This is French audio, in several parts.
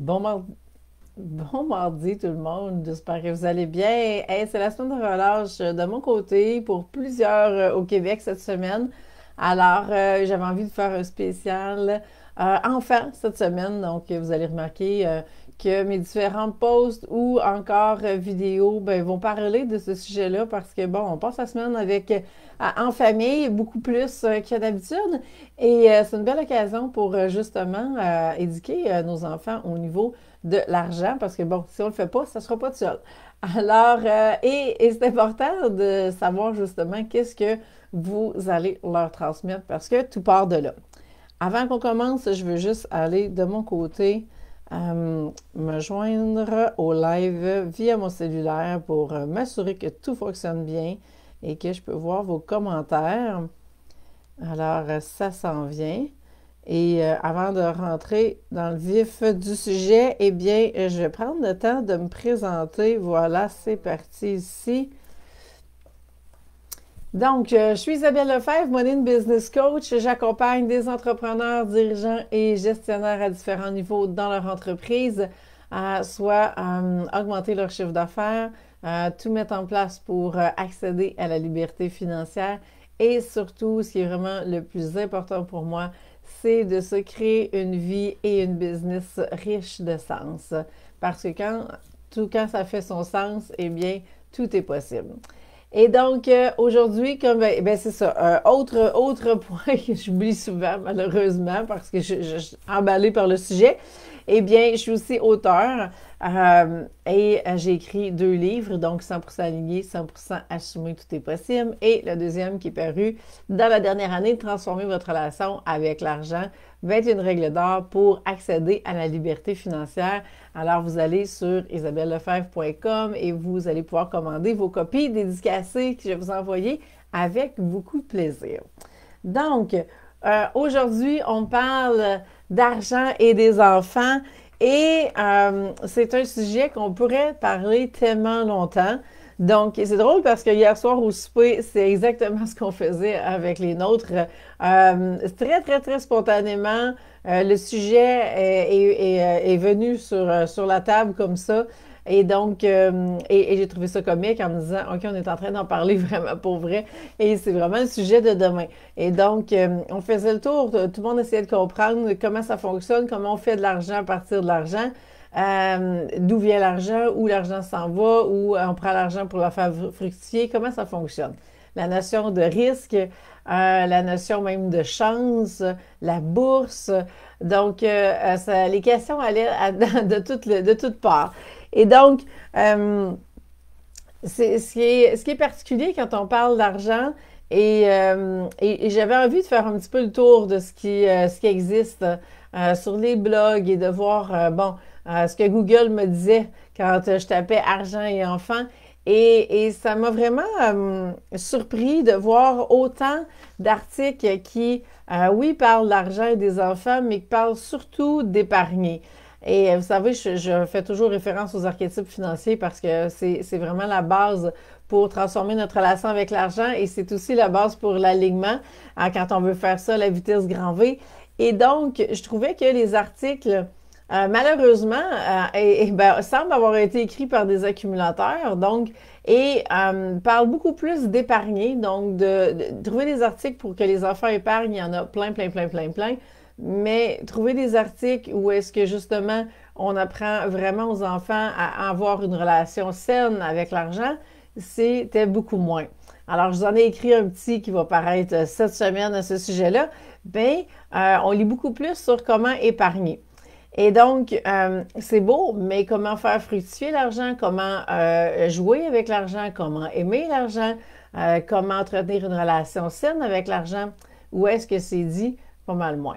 Bon mardi. Bon mardi tout le monde, j'espère que vous allez bien. c'est la semaine de relâche de mon côté pour plusieurs euh, au Québec cette semaine. Alors, euh, j'avais envie de faire un spécial euh, enfant cette semaine. Donc, vous allez remarquer que mes différents posts ou encore vidéos ben, vont parler de ce sujet-là parce que, bon, on passe la semaine avec en famille, beaucoup plus que d'habitude. Et c'est une belle occasion pour justement éduquer nos enfants au niveau de l'argent parce que, bon, si on le fait pas, ça ne sera pas tout seul. Alors, et, et c'est important de savoir justement qu'est-ce que vous allez leur transmettre parce que tout part de là. Avant qu'on commence, je veux juste aller de mon côté euh, me joindre au live via mon cellulaire pour euh, m'assurer que tout fonctionne bien et que je peux voir vos commentaires. Alors, euh, ça s'en vient. Et avant de rentrer dans le vif du sujet, eh bien, je vais prendre le temps de me présenter. Voilà, c'est parti ici. Donc, euh, je suis Isabelle Lefebvre, Money Business Coach. J'accompagne des entrepreneurs, dirigeants et gestionnaires à différents niveaux dans leur entreprise à soit euh, augmenter leur chiffre d'affaires, à tout mettre en place pour euh, accéder à la liberté financière et surtout, ce qui est vraiment le plus important pour moi, c'est de se créer une vie et une business riche de sens. Parce que quand tout quand ça fait son sens, eh bien, tout est possible. Et donc, euh, aujourd'hui, comme ben, ben c'est ça, un autre, autre point que j'oublie souvent, malheureusement, parce que je, suis emballée par le sujet, eh bien, je suis aussi auteur euh, et euh, j'ai écrit deux livres, donc 100% aligné, 100% assumé, tout est possible. Et le deuxième qui est paru dans la dernière année, Transformer votre relation avec l'argent, 21 règles d'or pour accéder à la liberté financière. Alors, vous allez sur isabellefebvre.com et vous allez pouvoir commander vos copies dédicacées que je vais vous envoyer avec beaucoup de plaisir. Donc, euh, aujourd'hui, on parle d'argent et des enfants et euh, c'est un sujet qu'on pourrait parler tellement longtemps. Donc, c'est drôle parce que hier soir au souper, c'est exactement ce qu'on faisait avec les nôtres. Euh, très, très, très spontanément, euh, le sujet est, venu sur, sur la table comme ça. Et donc, et, j'ai trouvé ça comique en me disant, OK, on est en train d'en parler vraiment pour vrai. Et c'est vraiment le sujet de demain. Et donc, on faisait le tour, tout le monde essayait de comprendre comment ça fonctionne, comment on fait de l'argent à partir de l'argent. Euh, d'où vient l'argent, où l'argent s'en va, où on prend l'argent pour la faire fructifier, comment ça fonctionne? La notion de risque, euh, la notion même de chance, la bourse. Donc, euh, les questions allaient de, toutes, de toutes parts. Et donc, ce, qui est, ce qui est particulier quand on parle d'argent, et, et j'avais envie de faire un petit peu le tour de ce qui, ce qui existe sur les blogs et de voir, bon, euh, ce que Google me disait quand je tapais argent et enfants. Et, ça m'a vraiment euh, surpris de voir autant d'articles qui, euh, oui, parlent d'argent et des enfants, mais qui parlent surtout d'épargner. Et vous savez, je, fais toujours référence aux archétypes financiers parce que c'est vraiment la base pour transformer notre relation avec l'argent et c'est aussi la base pour l'alignement hein, quand on veut faire ça, la vitesse grand V. Et donc, je trouvais que les articles euh, malheureusement, euh, ben, semble avoir été écrit par des accumulateurs, donc, et euh, parle beaucoup plus d'épargner, donc de, trouver des articles pour que les enfants épargnent, il y en a plein, plein, plein, plein, plein, mais trouver des articles où est-ce que justement on apprend vraiment aux enfants à avoir une relation saine avec l'argent, c'était beaucoup moins. Alors, je vous en ai écrit un petit qui va paraître cette semaine à ce sujet-là. Bien, on lit beaucoup plus sur comment épargner. Et donc, euh, c'est beau, mais comment faire fructifier l'argent, comment euh, jouer avec l'argent, comment aimer l'argent, euh, comment entretenir une relation saine avec l'argent, où est-ce que c'est dit? Pas mal moins.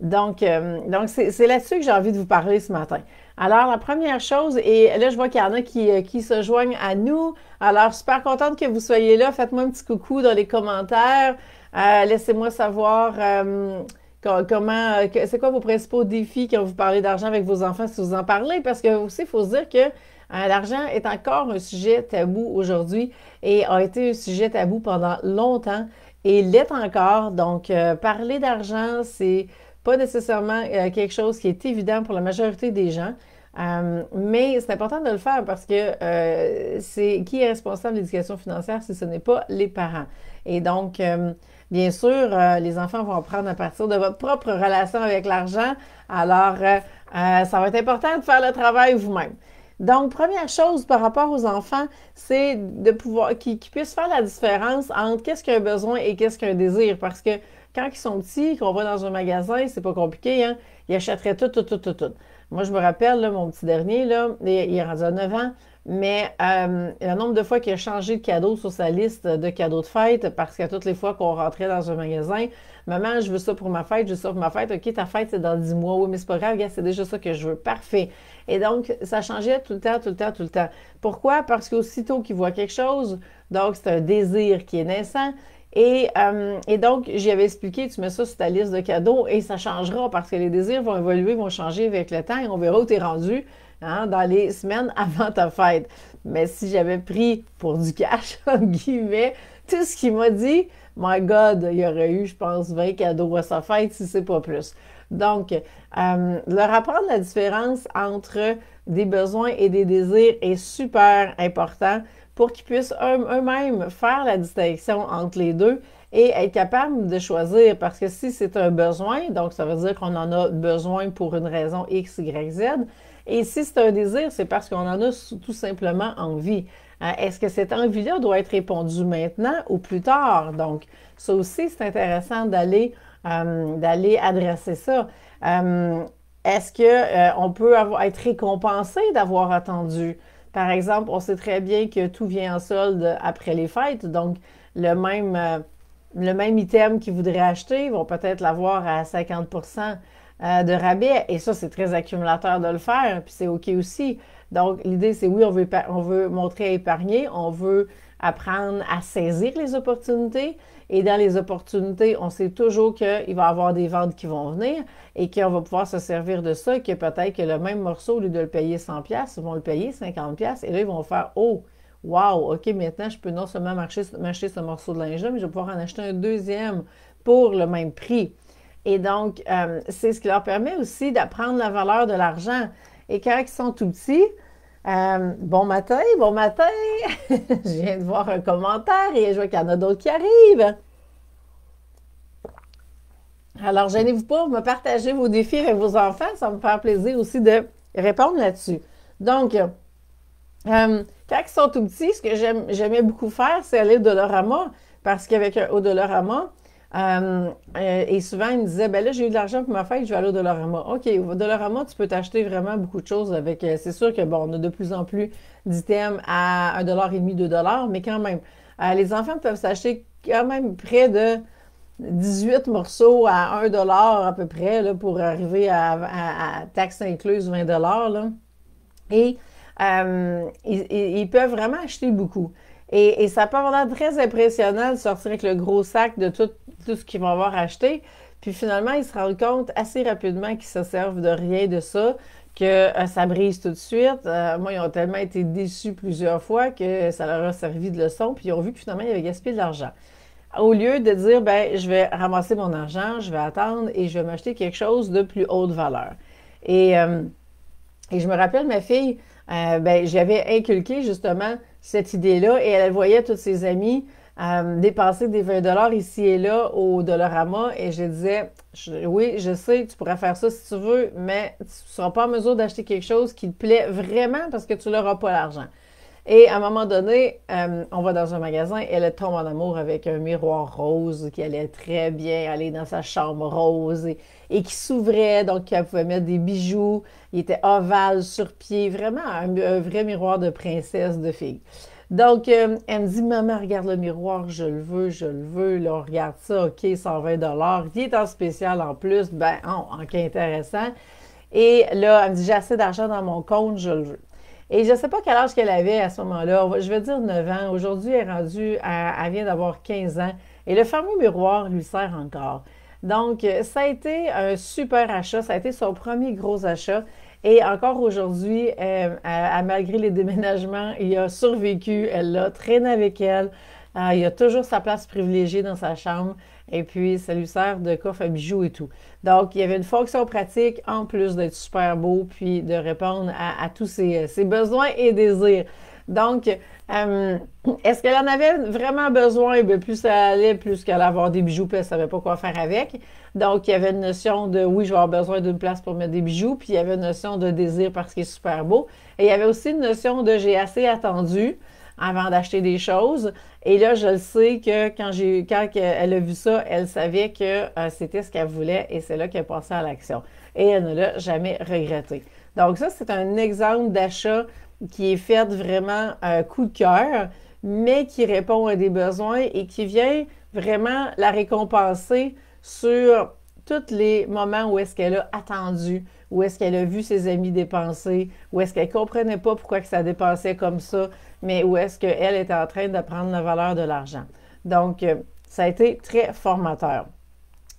Donc, donc c'est là-dessus que j'ai envie de vous parler ce matin. Alors, la première chose, et là, je vois qu'il y en a qui, qui se joignent à nous. Alors, super contente que vous soyez là. Faites-moi un petit coucou dans les commentaires. Laissez-moi savoir Comment, c'est quoi vos principaux défis quand vous parlez d'argent avec vos enfants, si vous en parlez? Parce que aussi, il faut se dire que euh, l'argent est encore un sujet tabou aujourd'hui et a été un sujet tabou pendant longtemps et l'est encore. Donc, euh, parler d'argent, c'est pas nécessairement euh, quelque chose qui est évident pour la majorité des gens. Mais c'est important de le faire parce que c'est qui est responsable de l'éducation financière si ce n'est pas les parents? Et donc, bien sûr, les enfants vont apprendre à partir de votre propre relation avec l'argent. Alors, ça va être important de faire le travail vous-même. Donc, première chose par rapport aux enfants, c'est de pouvoir qu'ils puissent faire la différence entre qu'est-ce qu'un besoin et qu'est-ce qu'un désir. Parce que quand ils sont petits, qu'on va dans un magasin, c'est pas compliqué, hein? Ils achèteraient tout, tout, tout, tout, tout. Moi, je me rappelle, mon petit dernier, il est rendu à 9 ans, mais euh, le nombre de fois qu'il a changé de cadeau sur sa liste de cadeaux de fête, parce qu'à toutes les fois qu'on rentrait dans un magasin, maman, je veux ça pour ma fête, je veux ça pour ma fête, ok, ta fête, c'est dans 10 mois, oui, mais c'est pas grave, c'est déjà ça que je veux, parfait. Et donc, ça changeait tout le temps, tout le temps, tout le temps. Pourquoi? Parce qu'aussitôt qu'il voit quelque chose, donc c'est un désir qui est naissant, et, euh, et, donc, j'y avais expliqué, tu mets ça sur ta liste de cadeaux et ça changera parce que les désirs vont évoluer, vont changer avec le temps et on verra où tu es rendu hein, dans les semaines avant ta fête. Mais si j'avais pris pour du cash, en guillemets, tout ce qu'il m'a dit, my God, il y aurait eu, je pense, 20 cadeaux à sa fête si c'est pas plus. Donc, euh, leur apprendre la différence entre des besoins et des désirs est super important pour qu'ils puissent eux-mêmes faire la distinction entre les deux et être capables de choisir. Parce que si c'est un besoin, donc ça veut dire qu'on en a besoin pour une raison X, Y, Z. Et si c'est un désir, c'est parce qu'on en a tout simplement envie. Euh, est-ce que cette envie-là doit être répondue maintenant ou plus tard? Donc, ça aussi, c'est intéressant d'aller euh, adresser ça. Euh, est-ce qu'on peut être récompensé d'avoir attendu? Par exemple, on sait très bien que tout vient en solde après les fêtes, donc le même, euh, le même item qu'ils voudraient acheter, ils vont peut-être l'avoir à 50% euh, de rabais. Et ça, c'est très accumulateur de le faire, puis c'est OK aussi. Donc, l'idée, c'est oui, on veut, on veut montrer à épargner, on veut apprendre à saisir les opportunités. Et dans les opportunités, on sait toujours qu'il va y avoir des ventes qui vont venir et qu'on va pouvoir se servir de ça, que peut-être que le même morceau, au lieu de le payer 100 ils vont le payer 50 et là, ils vont faire « Oh, wow, OK, maintenant, je peux non seulement m'acheter ce morceau de linge-là, mais je vais pouvoir en acheter un deuxième pour le même prix. » Et donc, euh, c'est ce qui leur permet aussi d'apprendre la valeur de l'argent. Et quand ils sont tout petits, euh, bon matin, bon matin. je viens de voir un commentaire et je vois qu'il y en a d'autres qui arrivent. Alors, gênez-vous pas, me partager vos défis avec vos enfants. Ça me faire plaisir aussi de répondre là-dessus. Donc, euh, quand ils sont tout petits, ce que j'aimais beaucoup faire, c'est aller au Dolorama. Parce qu'avec un, au Dolorama, euh, euh, et souvent, il me disait, ben là, j'ai eu de l'argent pour ma fête, je vais aller au Dollarama. OK, au Dollarama, tu peux t'acheter vraiment beaucoup de choses avec. Euh, c'est sûr que, bon, on a de plus en plus d'items à 1,5$, 2 mais quand même. les enfants peuvent s'acheter quand même près de 18 morceaux à 1$ à peu près là, pour arriver à, à, taxe incluse 20$. Là. Et ils, ils peuvent vraiment acheter beaucoup. Et, ça peut avoir l'air très impressionnant de sortir avec le gros sac de tout, tout ce qu'ils vont avoir acheté. Puis finalement, ils se rendent compte assez rapidement qu'ils se servent de rien de ça, que euh, ça brise tout de suite. Euh, moi, ils ont tellement été déçus plusieurs fois que ça leur a servi de leçon, puis ils ont vu que finalement, ils avaient gaspillé de l'argent. Au lieu de dire, ben, je vais ramasser mon argent, je vais attendre et je vais m'acheter quelque chose de plus haute valeur. Et, euh, et je me rappelle, ma fille, ben, j'avais inculqué justement cette idée-là et elle voyait tous ses amis euh, dépenser des 20 dollars ici et là au Dollarama et je disais oui, je sais, tu pourrais faire ça si tu veux, mais tu ne seras pas en mesure d'acheter quelque chose qui te plaît vraiment parce que tu n'auras pas l'argent. Et à un moment donné, euh, on va dans un magasin elle tombe en amour avec un miroir rose qui allait très bien aller dans sa chambre rose et, qui s'ouvrait, donc elle pouvait mettre des bijoux. Il était ovale sur pied, vraiment un, vrai miroir de princesse de fille. Donc, euh, elle me dit, maman, regarde le miroir, je le veux, je le veux. Là, on regarde ça, OK, 120 dollars. Il est en spécial en plus. Ben, oh, OK, intéressant. Et là, elle me dit, j'ai assez d'argent dans mon compte, je le veux. Et je ne sais pas quel âge qu'elle avait à ce moment-là. Je vais dire 9 ans. Aujourd'hui, elle est rendue, elle, vient d'avoir 15 ans. Et le fameux miroir lui sert encore. Donc, ça a été un super achat. Ça a été son premier gros achat. Et encore aujourd'hui, euh, malgré les déménagements, il a survécu. Elle l'a traîné avec elle. Il a toujours sa place privilégiée dans sa chambre et puis ça lui sert de coffre à bijoux et tout. Donc, il y avait une fonction pratique en plus d'être super beau puis de répondre à, tous ses, besoins et désirs. Donc, euh, est-ce qu'elle en avait vraiment besoin? Bien, plus ça allait, plus qu'elle allait avoir des bijoux, puis elle ne savait pas quoi faire avec. Donc, il y avait une notion de oui, je vais avoir besoin d'une place pour mettre des bijoux, puis il y avait une notion de désir parce qu'il est super beau. Et il y avait aussi une notion de j'ai assez attendu avant d'acheter des choses. Et là, je le sais que quand j'ai quand elle a vu ça, elle savait que euh, c'était ce qu'elle voulait et c'est là qu'elle passait à l'action. Et elle ne l'a jamais regretté. Donc ça, c'est un exemple d'achat qui est fait vraiment un coup de cœur, mais qui répond à des besoins et qui vient vraiment la récompenser sur tous les moments où est-ce qu'elle a attendu, où est-ce qu'elle a vu ses amis dépenser, où est-ce qu'elle ne comprenait pas pourquoi que ça dépensait comme ça, mais où est-ce qu'elle était en train d'apprendre la valeur de l'argent. Donc, euh, ça a été très formateur.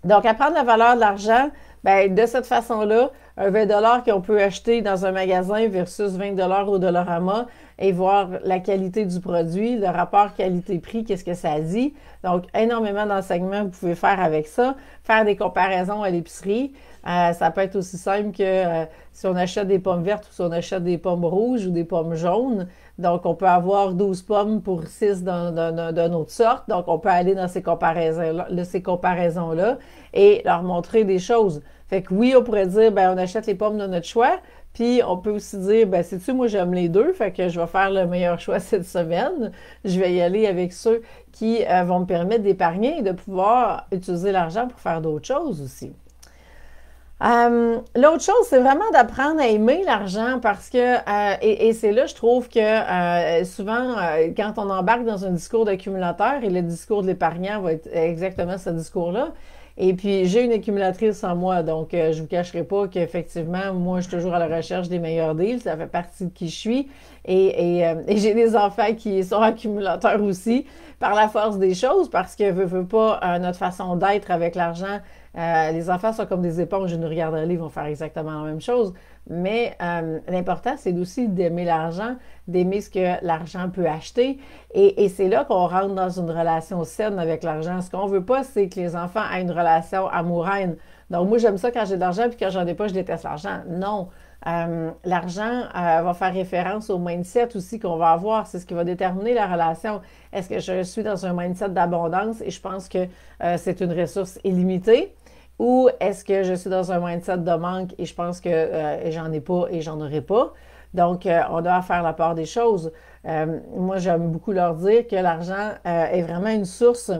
Donc, apprendre la valeur de l'argent, bien, de cette façon-là, un 20 qu'on peut acheter dans un magasin versus 20 au Dollarama et voir la qualité du produit, le rapport qualité-prix, qu'est-ce que ça dit. Donc, énormément d'enseignements vous pouvez faire avec ça. Faire des comparaisons à l'épicerie. Euh, ça peut être aussi simple que euh, si on achète des pommes vertes ou si on achète des pommes rouges ou des pommes jaunes. Donc, on peut avoir 12 pommes pour 6 d'une autre sorte. Donc, on peut aller dans ces comparaisons-là, et leur montrer des choses. Fait que oui, on pourrait dire, ben, on achète les pommes de notre choix. Puis on peut aussi dire, ben, sais-tu, moi j'aime les deux, fait que je vais faire le meilleur choix cette semaine. Je vais y aller avec ceux qui euh, vont me permettre d'épargner et de pouvoir utiliser l'argent pour faire d'autres choses aussi. Euh, l'autre chose, c'est vraiment d'apprendre à aimer l'argent parce que, euh, et, c'est là, je trouve que souvent, quand on embarque dans un discours d'accumulateur, et le discours de l'épargnant va être exactement ce discours-là, et puis, j'ai une accumulatrice en moi, donc euh, je vous cacherai pas qu'effectivement, moi, je suis toujours à la recherche des meilleurs deals. Ça fait partie de qui je suis. Et, euh, j'ai des enfants qui sont accumulateurs aussi par la force des choses, parce que, veut, veut pas, euh, notre façon d'être avec l'argent, les enfants sont comme des éponges, je nous regarderai, ils vont faire exactement la même chose. Mais euh, l'important, c'est aussi d'aimer l'argent, d'aimer ce que l'argent peut acheter. Et, c'est là qu'on rentre dans une relation saine avec l'argent. Ce qu'on veut pas, c'est que les enfants aient une relation amoureuse. Donc, moi, j'aime ça quand j'ai de l'argent, puis quand j'en ai pas, je déteste l'argent. Non. Euh, l'argent euh, va faire référence au mindset aussi qu'on va avoir. C'est ce qui va déterminer la relation. Est-ce que je suis dans un mindset d'abondance? Et je pense que c'est une ressource illimitée? Ou est-ce que je suis dans un mindset de manque et je pense que euh, j'en ai pas et j'en aurai pas? Donc, euh, on doit faire la part des choses. Euh, moi, j'aime beaucoup leur dire que l'argent est vraiment une source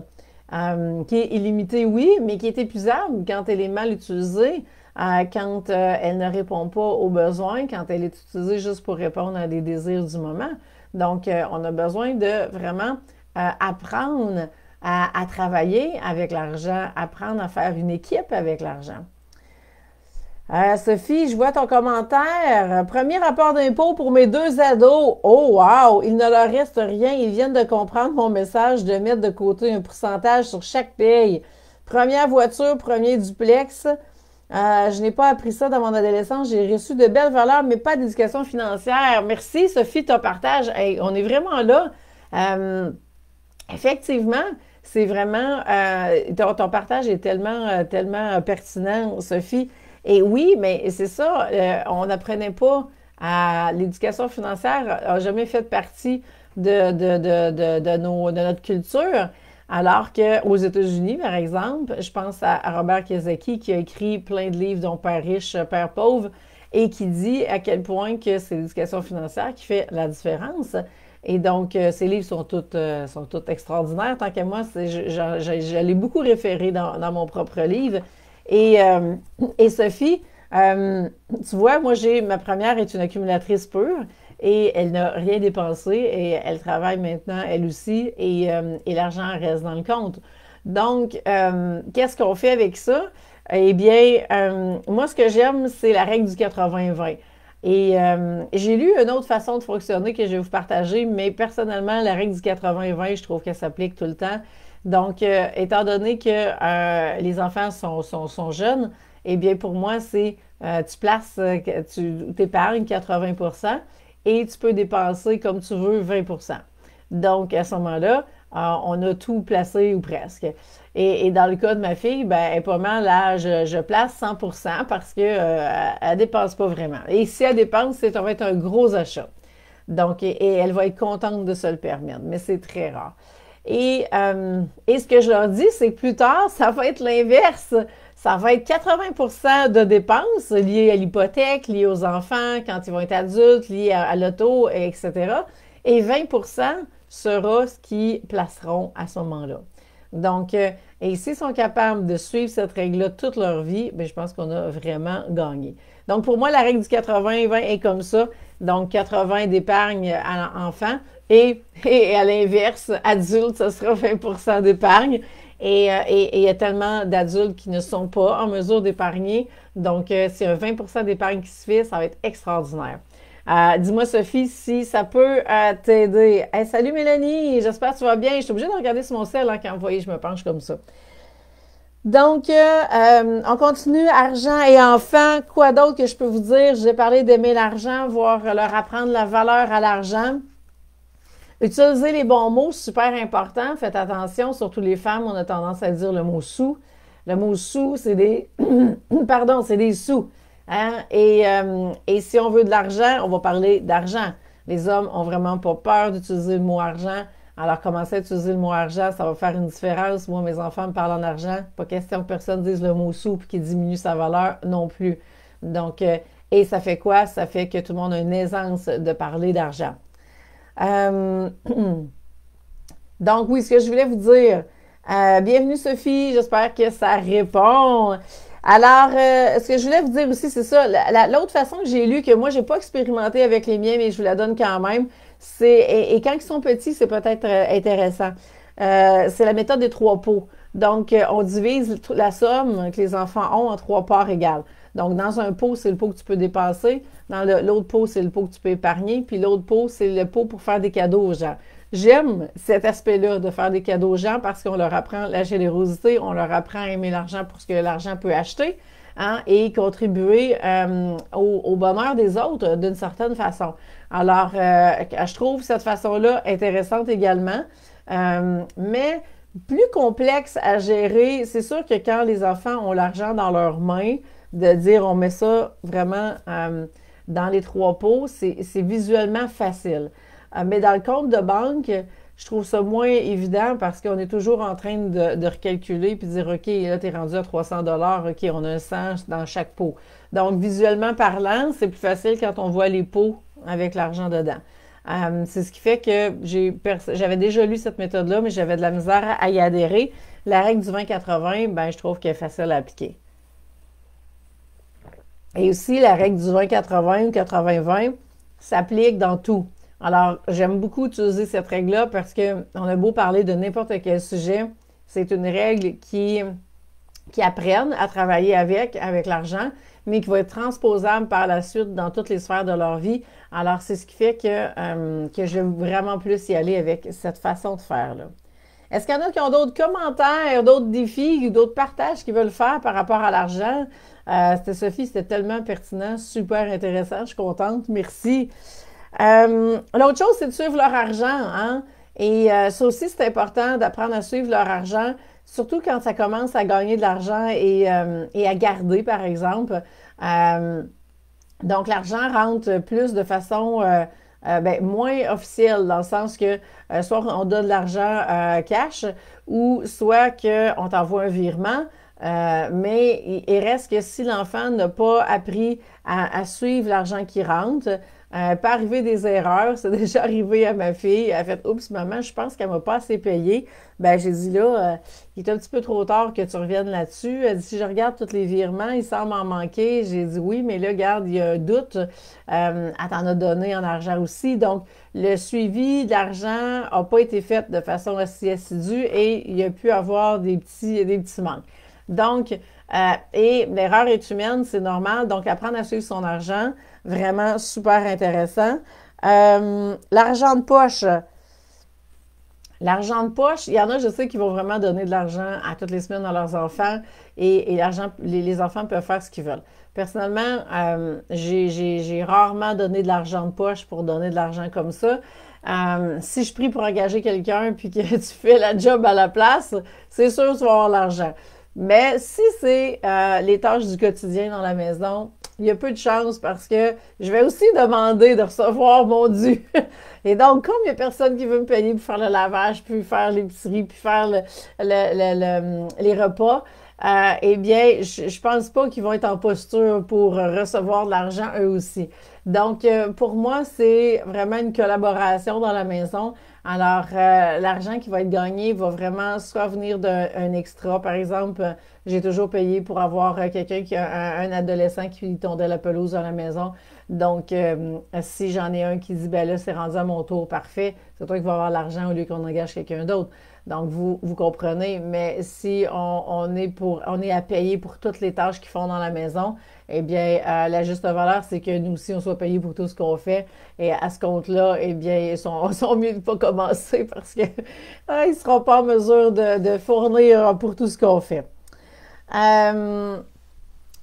qui est illimitée, oui, mais qui est épuisable quand elle est mal utilisée, quand elle ne répond pas aux besoins, quand elle est utilisée juste pour répondre à des désirs du moment. Donc, on a besoin de vraiment apprendre à, travailler avec l'argent, apprendre à faire une équipe avec l'argent. Euh, Sophie, je vois ton commentaire. Premier rapport d'impôt pour mes deux ados. Oh, wow! Il ne leur reste rien. Ils viennent de comprendre mon message de mettre de côté un pourcentage sur chaque paye. Première voiture, premier duplex. Euh, je n'ai pas appris ça dans mon adolescence. J'ai reçu de belles valeurs, mais pas d'éducation financière. Merci, Sophie, ton partage. on est vraiment là. Euh, effectivement, c'est vraiment, euh, ton, partage est tellement, euh, tellement pertinent, Sophie. Et oui, mais c'est ça, euh, on n'apprenait pas à l'éducation financière, n'a jamais fait partie de, de, de, nos, de notre culture. Alors qu'aux États-Unis, par exemple, je pense à, Robert Kiyosaki qui a écrit plein de livres, dont Père riche, Père pauvre, et qui dit à quel point que c'est l'éducation financière qui fait la différence. Et donc, euh, ces livres sont tous euh, sont extraordinaires. Tant qu'à moi, j'allais beaucoup référer dans, mon propre livre. Et, euh, Sophie, tu vois, moi, j'ai ma première est une accumulatrice pure et elle n'a rien dépensé et elle travaille maintenant, elle aussi, et l'argent reste dans le compte. Donc, qu'est-ce qu'on fait avec ça? Eh bien, moi, ce que j'aime, c'est la règle du 80-20. Et euh, j'ai lu une autre façon de fonctionner que je vais vous partager, mais personnellement, la règle du 80-20, je trouve qu'elle s'applique tout le temps. Donc, euh, étant donné que euh, les enfants sont, sont, jeunes, eh bien, pour moi, c'est tu places, tu épargnes 80% et tu peux dépenser comme tu veux 20% Donc, à ce moment-là, on a tout placé ou presque. Et, dans le cas de ma fille, ben, elle est pas mal là, je, place 100% parce que euh, elle dépense pas vraiment. Et si elle dépense, ça va être un gros achat. Donc, et, elle va être contente de se le permettre, mais c'est très rare. Et, euh, et ce que je leur dis, c'est que plus tard, ça va être l'inverse. Ça va être 80% de dépenses liées à l'hypothèque, liées aux enfants quand ils vont être adultes, liées à, l'auto, etc. Et 20 sera ce qu'ils placeront à ce moment-là. Donc, euh, et s'ils sont capables de suivre cette règle-là toute leur vie, bien, je pense qu'on a vraiment gagné. Donc, pour moi, la règle du 80-20 est comme ça. Donc, 80 d'épargne à l'enfant et, et à l'inverse, adulte, ce sera 20 d'épargne. Euh, et, il y a tellement d'adultes qui ne sont pas en mesure d'épargner. Donc, si un 20% d'épargne qui se fait, ça va être extraordinaire. Euh, dis-moi, Sophie, si ça peut t'aider. salut Mélanie, j'espère que tu vas bien. Je suis obligée de regarder sur mon sel hein, quand vous voyez, je me penche comme ça. Donc, on continue, argent et enfants. Quoi d'autre que je peux vous dire? J'ai parlé d'aimer l'argent, voir leur apprendre la valeur à l'argent. Utiliser les bons mots, super important. Faites attention, surtout les femmes, on a tendance à dire le mot sous. Le mot sous, c'est des, pardon, c'est des sous. Hein? Et, euh, et si on veut de l'argent, on va parler d'argent. Les hommes ont vraiment pas peur d'utiliser le mot argent. Alors, commencer à utiliser le mot argent, ça va faire une différence. Moi, mes enfants me parlent en argent. Pas question que personne dise le mot sous et qu'il diminue sa valeur non plus. Donc, euh, et ça fait quoi? Ça fait que tout le monde a une aisance de parler d'argent. Euh, donc, oui, ce que je voulais vous dire. Bienvenue, Sophie. J'espère que ça répond. Alors, euh, ce que je voulais vous dire aussi, c'est ça. L'autre façon que j'ai lu, que moi, j'ai pas expérimenté avec les miens, mais je vous la donne quand même, c'est, et, quand ils sont petits, c'est peut-être intéressant. c'est la méthode des trois pots. Donc, on divise la somme que les enfants ont en trois parts égales. Donc, dans un pot, c'est le pot que tu peux dépenser. Dans l'autre pot, c'est le pot que tu peux épargner. Puis l'autre pot, c'est le pot pour faire des cadeaux aux gens. J'aime cet aspect-là de faire des cadeaux aux gens parce qu'on leur apprend la générosité, on leur apprend à aimer l'argent pour ce que l'argent peut acheter hein, et contribuer euh, au, bonheur des autres d'une certaine façon. Alors, euh, je trouve cette façon-là intéressante également, euh, mais plus complexe à gérer. C'est sûr que quand les enfants ont l'argent dans leurs mains, de dire on met ça vraiment dans les trois pots, c'est visuellement facile. Euh, mais dans le compte de banque, je trouve ça moins évident parce qu'on est toujours en train de, recalculer puis de dire OK, là, tu es rendu à 300 OK, on a un 100 dans chaque pot. Donc, visuellement parlant, c'est plus facile quand on voit les pots avec l'argent dedans. Euh, c'est ce qui fait que j'avais déjà lu cette méthode-là, mais j'avais de la misère à y adhérer. La règle du 20-80, ben, je trouve qu'elle est facile à appliquer. Et aussi, la règle du 20-80 ou 80-20 s'applique dans tout. Alors, j'aime beaucoup utiliser cette règle-là parce qu'on a beau parler de n'importe quel sujet, c'est une règle qui, qui apprennent à travailler avec, avec l'argent, mais qui va être transposable par la suite dans toutes les sphères de leur vie. Alors, c'est ce qui fait que, euh, que j'aime vraiment plus y aller avec cette façon de faire-là. Est-ce qu'il y en a qui ont d'autres commentaires, d'autres défis, d'autres partages qu'ils veulent faire par rapport à l'argent? Euh, c'était Sophie, c'était tellement pertinent, super intéressant, je suis contente, merci. Euh, l'autre chose, c'est de suivre leur argent, hein? Et euh, ça aussi, c'est important d'apprendre à suivre leur argent, surtout quand ça commence à gagner de l'argent et, à garder, par exemple. donc, l'argent rentre plus de façon ben, moins officielle, dans le sens que soit on donne de l'argent cash ou soit qu'on t'envoie un virement. Euh, mais il, reste que si l'enfant n'a pas appris à, suivre l'argent qui rentre, euh, peut arriver des erreurs. C'est déjà arrivé à ma fille. Elle a fait Oups, maman, je pense qu'elle m'a pas assez payé. Ben, j'ai dit là, euh, il est un petit peu trop tard que tu reviennes là-dessus. Elle dit Si je regarde tous les virements, il semble en manquer. J'ai dit oui, mais là, regarde, il y a un doute. Euh, elle t'en a donné en argent aussi. Donc, le suivi d'argent n'a pas été fait de façon assez assidue et il y a pu avoir des petits, des petits manques. Donc, euh, et l'erreur est humaine, c'est normal. Donc, apprendre à suivre son argent, vraiment super intéressant. Euh, l'argent de poche. L'argent de poche, il y en a, je sais, qui vont vraiment donner de l'argent à toutes les semaines à leurs enfants et, l'argent, les, enfants peuvent faire ce qu'ils veulent. Personnellement, euh, j'ai rarement donné de l'argent de poche pour donner de l'argent comme ça. Si je prie pour engager quelqu'un puis que tu fais la job à la place, c'est sûr que tu vas avoir l'argent. Mais si c'est euh, les tâches du quotidien dans la maison, il y a peu de chance parce que je vais aussi demander de recevoir mon dû. Et donc, comme il n'y a personne qui veut me payer pour faire le lavage, puis faire l'épicerie, puis faire les repas, euh, eh bien, je, ne pense pas qu'ils vont être en posture pour recevoir de l'argent eux aussi. Donc, euh, pour moi, c'est vraiment une collaboration dans la maison. Alors, euh, l'argent qui va être gagné va vraiment soit venir d'un extra. Par exemple, j'ai toujours payé pour avoir quelqu'un qui a un, adolescent qui tondait la pelouse dans la maison. Donc, si j'en ai un qui dit, ben là, c'est rendu à mon tour, parfait, c'est toi qui vas avoir l'argent au lieu qu'on engage quelqu'un d'autre. Donc, vous, vous comprenez, mais si on, est pour, on est à payer pour toutes les tâches qu'ils font dans la maison, eh bien, euh, la juste valeur, c'est que nous aussi, on soit payés pour tout ce qu'on fait. Et à ce compte-là, eh bien, ils sont, mieux de pas commencer parce qu'ils ne seront pas en mesure de, fournir pour tout ce qu'on fait. Euh,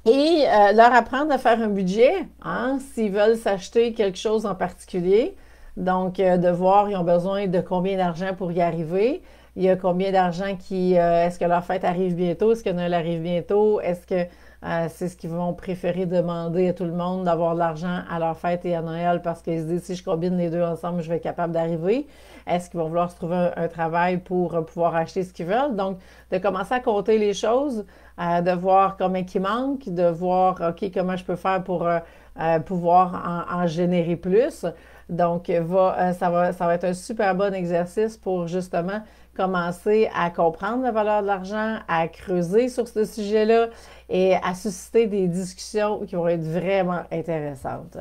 et euh, leur apprendre à faire un budget, hein, s'ils veulent s'acheter quelque chose en particulier. Donc, de voir, ils ont besoin de combien d'argent pour y arriver il y a combien d'argent qui. Euh, est-ce que leur fête arrive bientôt? Est-ce que Noël arrive bientôt? Est-ce que euh, c'est ce qu'ils vont préférer demander à tout le monde d'avoir de l'argent à leur fête et à Noël parce qu'ils se disent si je combine les deux ensemble, je vais être capable d'arriver? Est-ce qu'ils vont vouloir se trouver un, travail pour euh, pouvoir acheter ce qu'ils veulent? Donc, de commencer à compter les choses, de voir combien il manque, de voir, OK, comment je peux faire pour pouvoir en, générer plus. Donc, va, ça, va, ça va être un super bon exercice pour justement commencer à comprendre la valeur de l'argent, à creuser sur ce sujet-là et à susciter des discussions qui vont être vraiment intéressantes.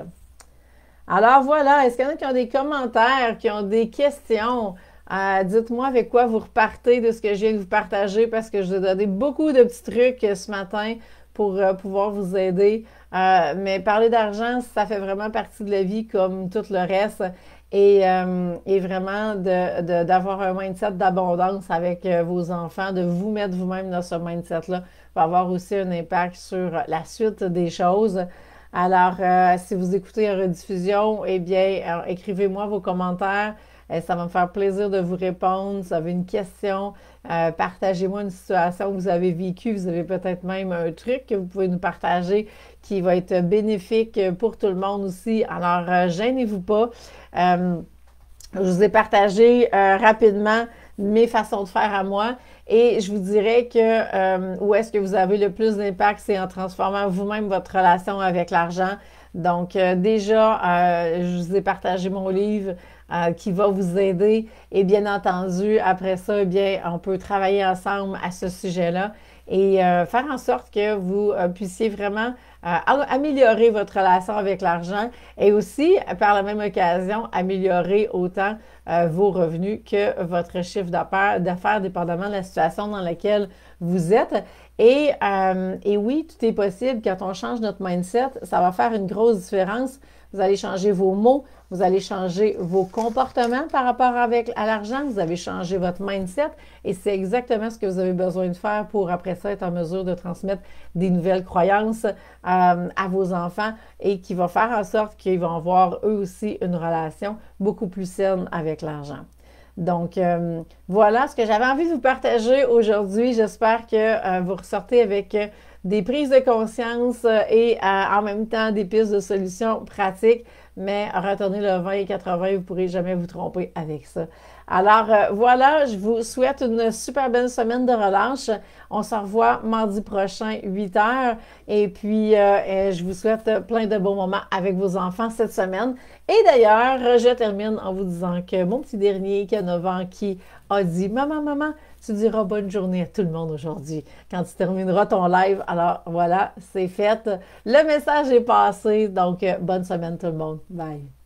Alors voilà, est-ce qu'il y en a qui ont des commentaires, qui ont des questions? Euh, dites-moi avec quoi vous repartez de ce que je viens de vous partager parce que je vous ai donné beaucoup de petits trucs ce matin pour euh, pouvoir vous aider. Euh, mais parler d'argent, ça fait vraiment partie de la vie comme tout le reste et, euh, vraiment d'avoir un mindset d'abondance avec euh, vos enfants, de vous mettre vous-même dans ce mindset-là va avoir aussi un impact sur la suite des choses. Alors, si vous écoutez en rediffusion, eh bien, écrivez-moi vos commentaires. ça va me faire plaisir de vous répondre. Si vous avez une question, partagez-moi une situation que vous avez vécue. Vous avez peut-être même un truc que vous pouvez nous partager qui va être bénéfique pour tout le monde aussi. Alors, gênez-vous pas. Euh, je vous ai partagé euh, rapidement mes façons de faire à moi et je vous dirais que euh, où est-ce que vous avez le plus d'impact, c'est en transformant vous-même votre relation avec l'argent. Donc déjà, je vous ai partagé mon livre qui va vous aider et bien entendu, après ça, eh bien, on peut travailler ensemble à ce sujet-là et faire en sorte que vous puissiez vraiment améliorer votre relation avec l'argent et aussi, par la même occasion, améliorer autant euh, vos revenus que votre chiffre d'affaires, dépendamment de la situation dans laquelle vous êtes. Et, euh, et oui, tout est possible. Quand on change notre mindset, ça va faire une grosse différence. Vous allez changer vos mots, vous allez changer vos comportements par rapport avec, à l'argent, vous avez changé votre mindset et c'est exactement ce que vous avez besoin de faire pour après ça être en mesure de transmettre des nouvelles croyances euh, à vos enfants et qui va faire en sorte qu'ils vont avoir eux aussi une relation beaucoup plus saine avec l'argent. Donc, euh, voilà ce que j'avais envie de vous partager aujourd'hui. J'espère que euh, vous ressortez avec des prises de conscience et en même temps des pistes de solutions pratiques mais retourner le 20 et 80, vous ne pourrez jamais vous tromper avec ça. Alors euh, voilà, je vous souhaite une super belle semaine de relâche. On se revoit mardi prochain, 8 heures. Et puis, euh, je vous souhaite plein de bons moments avec vos enfants cette semaine. Et d'ailleurs, je termine en vous disant que mon petit dernier qui a 9 ans, qui a dit Maman, maman, tu diras bonne journée à tout le monde aujourd'hui quand tu termineras ton live. Alors voilà, c'est fait. Le message est passé. Donc, euh, bonne semaine tout le monde. Bye.